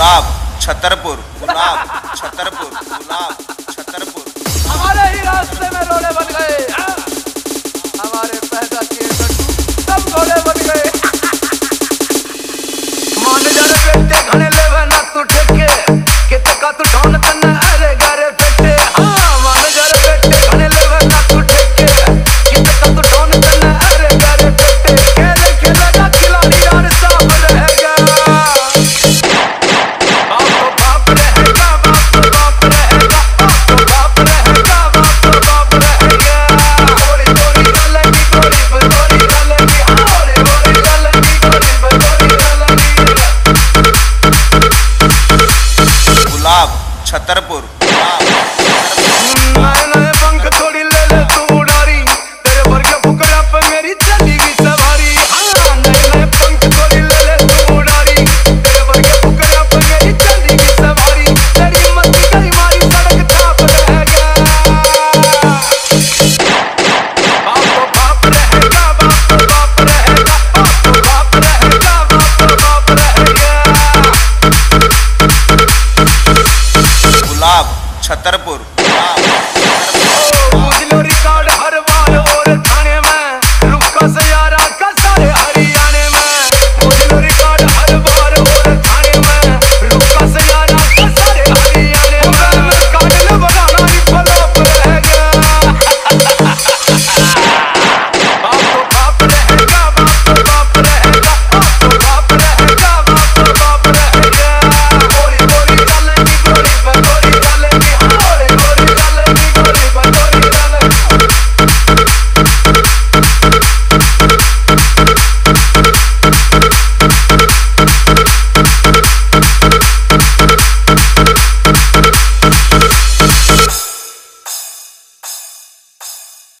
गुलाब, छतरपुर गुलाब छतरपुर गुलाब, छतरपुर। हमारे ही रास्ते में रोड़े बन गए। हमारे पैदा किए तो सब घोड़े बन गए। मान जाने घने लेवे तू ठेके। के तका तू ढोल तन छतरपुर सतरपुर